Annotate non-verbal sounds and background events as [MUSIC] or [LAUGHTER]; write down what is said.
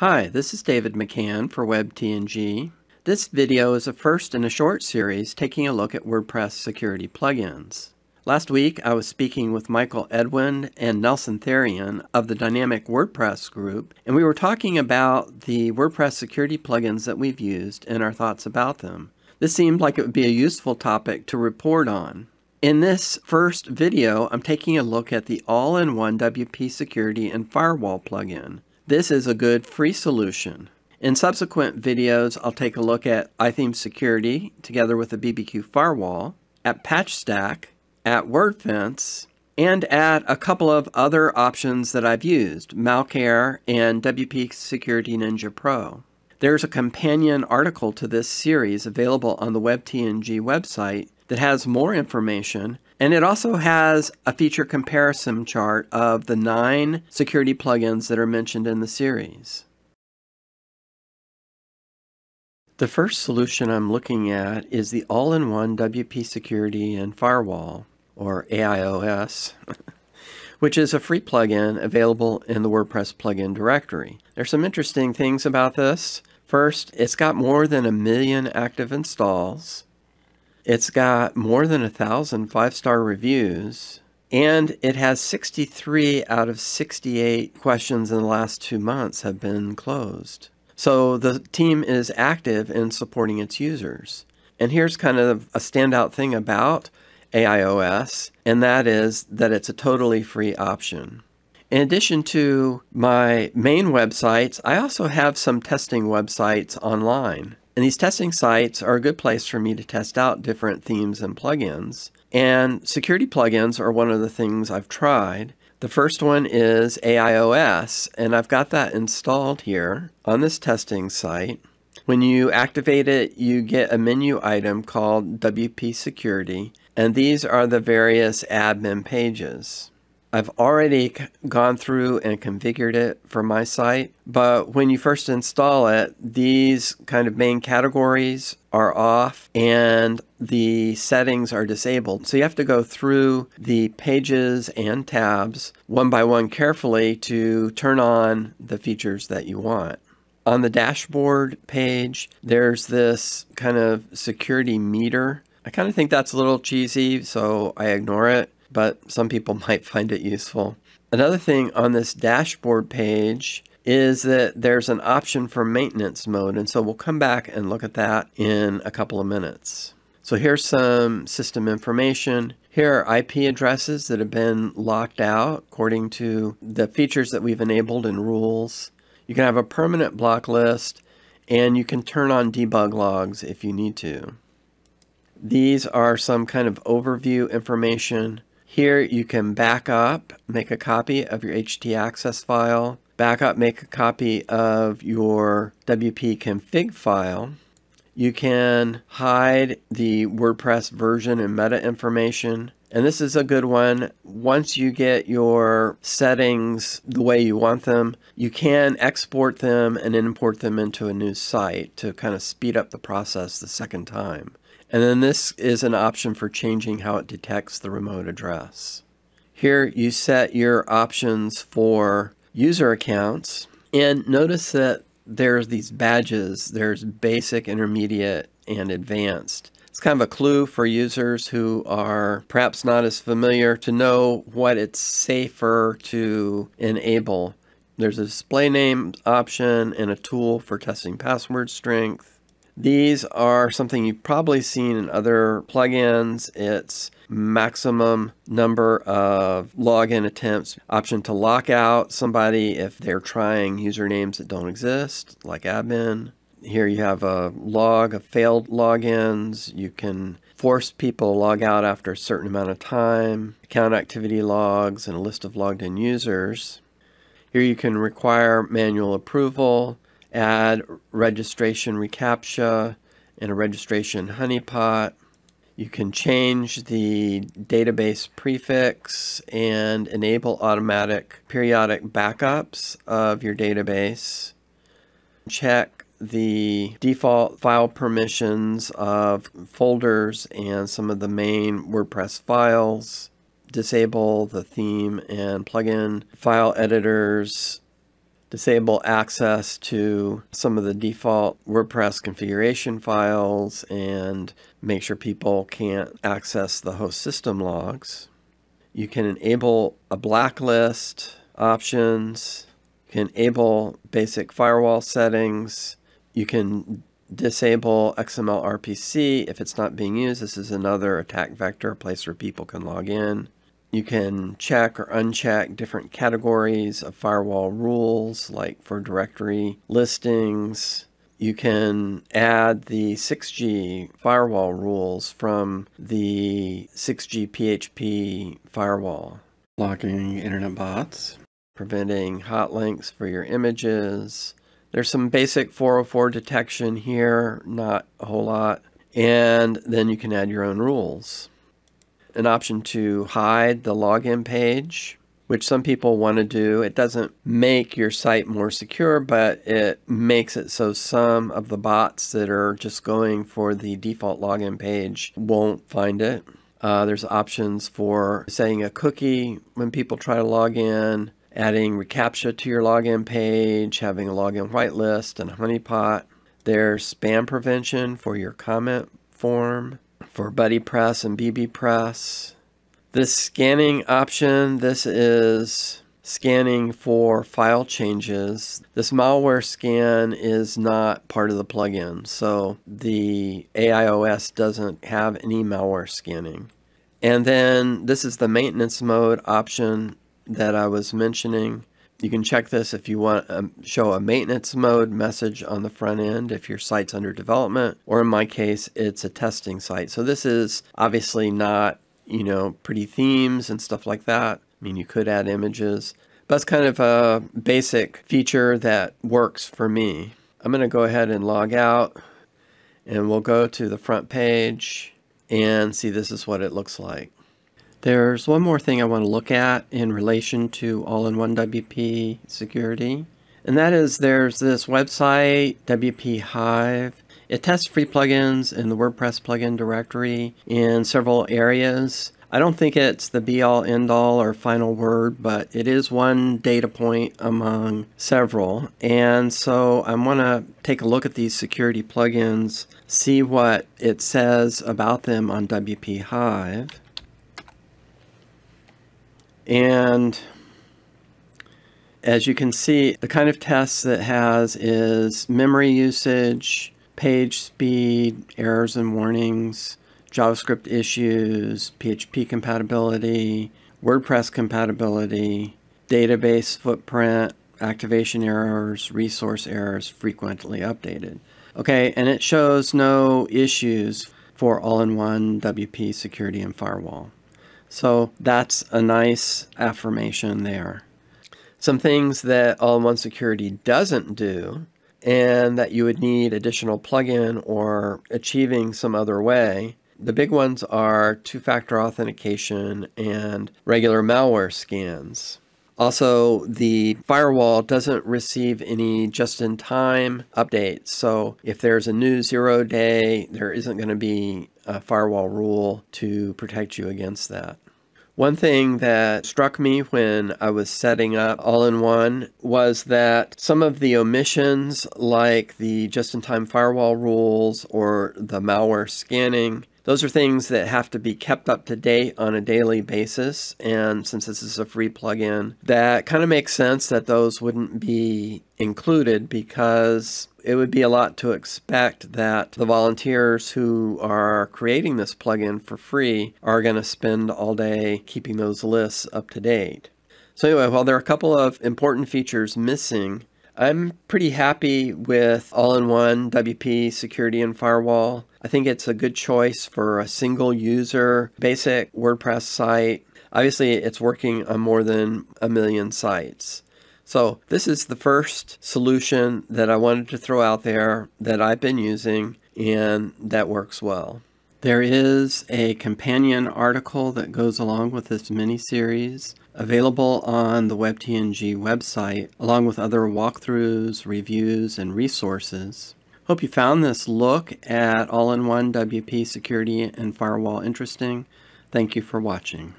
Hi, this is David McCan for WebTNG. This video is a first in a short series taking a look at WordPress security plugins. Last week I was speaking with Michael Edwin and Nelson Therrien of the Dynamic WordPress group, and we were talking about the WordPress security plugins that we've used and our thoughts about them. This seemed like it would be a useful topic to report on. In this first video, I'm taking a look at the all-in-one WP Security and Firewall plugin. This is a good free solution. In subsequent videos, I'll take a look at iTheme Security together with the BBQ Firewall, at PatchStack, at WordFence, and at a couple of other options that I've used, Malcare and WP Security Ninja Pro. There's a companion article to this series available on the WebTNG website that has more information and it also has a feature comparison chart of the nine security plugins that are mentioned in the series. The first solution I'm looking at is the all-in-one WP Security and Firewall, or AIOS, [LAUGHS] which is a free plugin available in the WordPress plugin directory. There's some interesting things about this. First, it's got more than a million active installs. It's got more than a thousand five-star reviews, and it has 63 out of 68 questions in the last two months have been closed. So the team is active in supporting its users. And here's kind of a standout thing about AIOS, and that is that it's a totally free option. In addition to my main websites, I also have some testing websites online. And these testing sites are a good place for me to test out different themes and plugins. And security plugins are one of the things I've tried. The first one is AIOS, and I've got that installed here on this testing site. When you activate it, you get a menu item called WP Security, and these are the various admin pages. I've already gone through and configured it for my site, but when you first install it, these kind of main categories are off and the settings are disabled. So you have to go through the pages and tabs one by one carefully to turn on the features that you want. On the dashboard page, there's this kind of security meter. I kind of think that's a little cheesy, so I ignore it but some people [LAUGHS] might find it useful. Another thing on this dashboard page is that there's an option for maintenance mode, and so we'll come back and look at that in a couple of minutes. So here's some system information. Here are IP addresses that have been locked out according to the features that we've enabled in rules. You can have a permanent block list, and you can turn on debug logs if you need to. These are some kind of overview information here you can back up, make a copy of your htaccess file, back up, make a copy of your WP config file. You can hide the WordPress version and meta information. And this is a good one. Once you get your settings the way you want them, you can export them and import them into a new site to kind of speed up the process the second time. And then this is an option for changing how it detects the remote address. Here you set your options for user accounts and notice that there's these badges. There's basic, intermediate, and advanced. It's kind of a clue for users who are perhaps not as familiar to know what it's safer to enable. There's a display name option and a tool for testing password strength. These are something you've probably seen in other plugins. It's maximum number of login attempts, option to lock out somebody if they're trying usernames that don't exist, like admin. Here you have a log of failed logins. You can force people to log out after a certain amount of time, account activity logs, and a list of logged in users. Here you can require manual approval, add registration reCAPTCHA and a registration honeypot. You can change the database prefix and enable automatic periodic backups of your database. Check the default file permissions of folders and some of the main WordPress files. Disable the theme and plugin file editors disable access to some of the default WordPress configuration files and make sure people can't access the host system logs. You can enable a blacklist options. You can enable basic firewall settings. You can disable XML RPC if it's not being used. This is another attack vector, a place where people can log in. You can check or uncheck different categories of firewall rules, like for directory listings. You can add the 6G firewall rules from the 6G PHP firewall. Blocking internet bots, preventing hot links for your images. There's some basic 404 detection here, not a whole lot. And then you can add your own rules an option to hide the login page, which some people want to do. It doesn't make your site more secure, but it makes it so some of the bots that are just going for the default login page won't find it. Uh, there's options for setting a cookie when people try to log in, adding reCAPTCHA to your login page, having a login whitelist and a honeypot. There's spam prevention for your comment form for BuddyPress and bbPress. This scanning option, this is scanning for file changes. This malware scan is not part of the plugin, so the AIOS doesn't have any malware scanning. And then this is the maintenance mode option that I was mentioning. You can check this if you want to um, show a maintenance mode message on the front end if your site's under development, or in my case, it's a testing site. So this is obviously not, you know, pretty themes and stuff like that. I mean, you could add images, but it's kind of a basic feature that works for me. I'm going to go ahead and log out and we'll go to the front page and see this is what it looks like. There's one more thing I want to look at in relation to all-in-one WP security, and that is there's this website, WP Hive. It tests free plugins in the WordPress plugin directory in several areas. I don't think it's the be-all, end-all, or final word, but it is one data point among several. And so I want to take a look at these security plugins, see what it says about them on WP Hive. And as you can see, the kind of tests it has is memory usage, page speed, errors and warnings, JavaScript issues, PHP compatibility, WordPress compatibility, database footprint, activation errors, resource errors frequently updated. Okay, and it shows no issues for all-in-one WP security and firewall. So that's a nice affirmation there. Some things that all-in-one security doesn't do and that you would need additional plugin or achieving some other way. The big ones are two-factor authentication and regular malware scans. Also, the firewall doesn't receive any just-in-time updates. So if there's a new zero day, there isn't going to be a firewall rule to protect you against that. One thing that struck me when I was setting up all-in-one was that some of the omissions like the just-in-time firewall rules or the malware scanning those are things that have to be kept up to date on a daily basis. And since this is a free plugin, that kind of makes sense that those wouldn't be included because it would be a lot to expect that the volunteers who are creating this plugin for free are going to spend all day keeping those lists up to date. So anyway, while there are a couple of important features missing, I'm pretty happy with all-in-one WP security and firewall. I think it's a good choice for a single user basic WordPress site. Obviously, it's working on more than a million sites. So this is the first solution that I wanted to throw out there that I've been using and that works well. There is a companion article that goes along with this mini-series available on the WebTNG website along with other walkthroughs, reviews, and resources. Hope you found this look at all-in-one WP security and firewall interesting. Thank you for watching.